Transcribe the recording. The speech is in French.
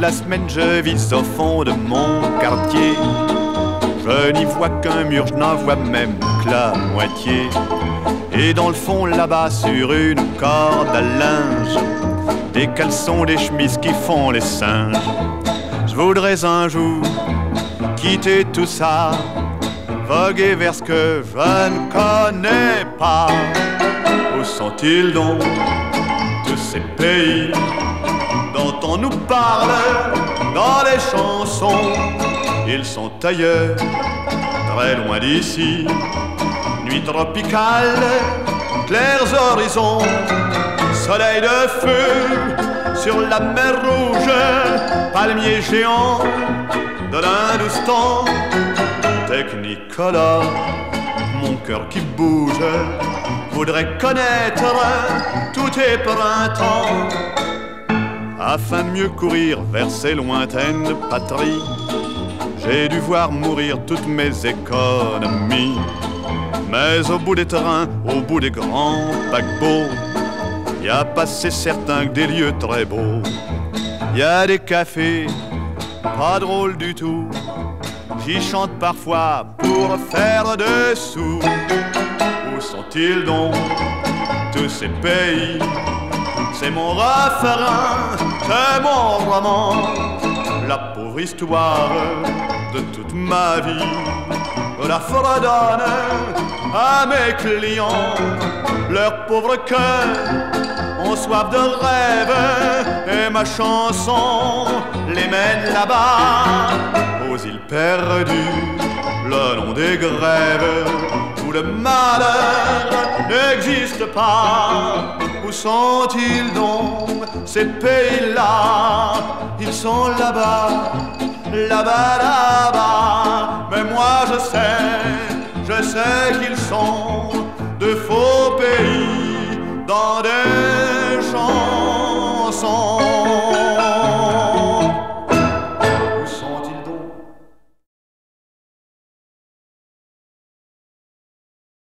la semaine je vis au fond de mon quartier. Je n'y vois qu'un mur, je n'en vois même que la moitié. Et dans le fond là-bas sur une corde à linge, des caleçons, des chemises qui font les singes. Je voudrais un jour quitter tout ça, voguer vers ce que je ne connais pas. Où sont-ils donc tous ces pays? Dans les chansons. Ils sont ailleurs, très loin d'ici. Nuit tropicale, clairs horizons, soleil de feu sur la mer rouge, palmiers géants de l'Industan, Technicolor, mon cœur qui bouge, voudrait connaître tous tes printemps, afin de mieux courir vers ces lointaines patries. J'ai dû voir mourir toutes mes économies. Mais au bout des terrains, au bout des grands paquebots, y a passé certains que des lieux très beaux. Y a des cafés, pas drôles du tout. J'y chante parfois pour faire des sous. Où sont-ils donc, tous ces pays? C'est mon refrain, c'est mon roman, la pauvre histoire de toute ma vie. La fredonne à mes clients, leur pauvre cœur ont soif de rêve et ma chanson les mène là-bas aux îles perdues, le nom des grèves le malheur n'existe pas. Où sont-ils donc ces pays-là? Ils sont là-bas, là-bas, là-bas. Mais moi je sais, je sais qu'ils sont